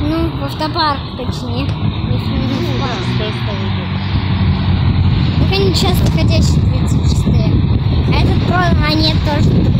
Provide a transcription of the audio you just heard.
Ну, в автопарк, точнее. Если не в парк. Ну, конечно, сейчас выходящие они часто 36 А этот про монет тоже